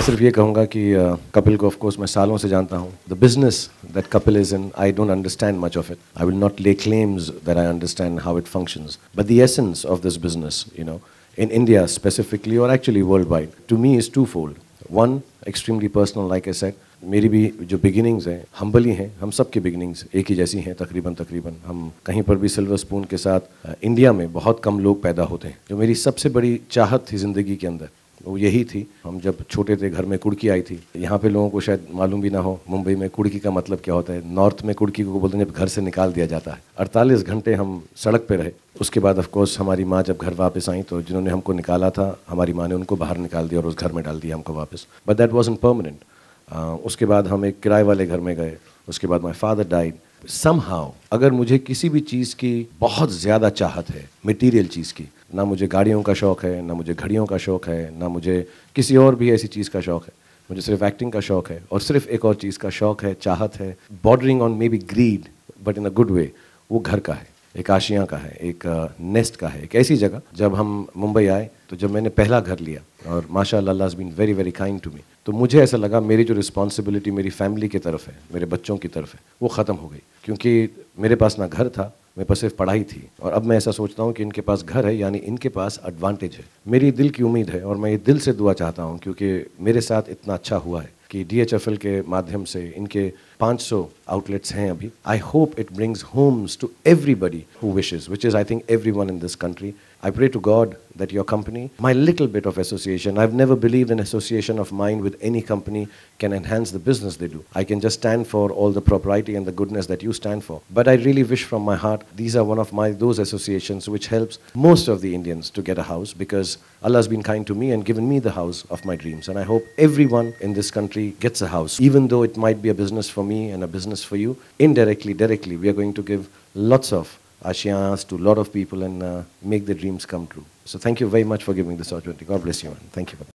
सिर्फ़ ये कहूँगा कि कपिल को ऑफ़ कोर्स मैं सालों से जानता हूँ the business that Kapil is in I don't understand much of it I will not lay claims that I understand how it functions but the essence of this business you know in India specifically or actually worldwide, to me is twofold. One, extremely personal, like I said. मेरी भी जो beginnings हैं humbly हैं हम सब की beginnings एक ही जैसी हैं तकरीबन तकरीबन हम कहीं पर भी सिल्वर स्पून के साथ इंडिया में बहुत कम लोग पैदा होते हैं जो मेरी सबसे बड़ी चाहत थी ज़िंदगी के अंदर वो यही थी। हम जब छोटे थे, घर में कुड़की आई थी, यहाँ पे लोगों को शायद मालूम भी ना हो, मुंबई में कुड़की का मतलब क्या होता है? नॉर्थ में कुड़की को बोलते हैं जब घर से निकाल दिया जाता है। अड़तालीस घंटे हम सड़क पे रहे। उसके बाद ऑफ़ कोर्स हमारी माँ जब घर वापस आई तो जिन्होंने हमको निकाला था, हमारी माँ ने उनको बाहर निकाल दिया और उस घर में डाल दिया हमको वापस। But that was in permanent उसके बाद हम एक किराए वाले घर में गए। उसके बाद माई फादर डाइड सम अगर मुझे किसी भी चीज़ की बहुत ज़्यादा चाहत है मटीरियल चीज़ की, ना मुझे गाड़ियों का शौक़ है, ना मुझे घड़ियों का शौक़ है, ना मुझे किसी और भी ऐसी चीज़ का शौक़ है, मुझे सिर्फ़ एक्टिंग का शौक़ है और सिर्फ़ एक और चीज़ का शौक़ है, चाहत है bordering on maybe greed but in a good way वो घर का है। एक आशिया का है, एक नेस्ट का है, एक ऐसी जगह। जब हम मुंबई आए तो जब मैंने पहला घर लिया, और Masha been very very kind to me तो मुझे ऐसा लगा मेरी जो रिस्पॉन्सिबिलिटी मेरी फैमिली की तरफ़ है, मेरे बच्चों की तरफ़ है, वो ख़त्म हो गई। क्योंकि मेरे पास ना घर था, मेरे पास सिर्फ़ पढ़ाई थी, और अब मैं ऐसा सोचता हूँ कि इनके पास घर है, यानी इनके पास एडवांटेज है। मेरी दिल की उम्मीद है, और मैं ये दिल से दुआ चाहता हूँ, क्योंकि मेरे साथ इतना अच्छा हुआ है। कि डी के माध्यम से इनके 500 outlets हैं अभी I hope it brings homes to everybody who wishes which is I think everyone in this country I pray to God that your company my little bit of association I've never believed an association of mine with any company can enhance the business they do I can just stand for all the propriety and the goodness that you stand for but I really wish from my heart these are one of my those associations which helps most of the Indians to get a house because Allah has been kind to me and given me the house of my dreams and I hope everyone in this country gets a house even though it might be a business for me and a business for you. Indirectly, directly, we are going to give lots of ashiyas to a lot of people and uh, make their dreams come true. So thank you very much for giving this opportunity. God bless you, man. Thank you.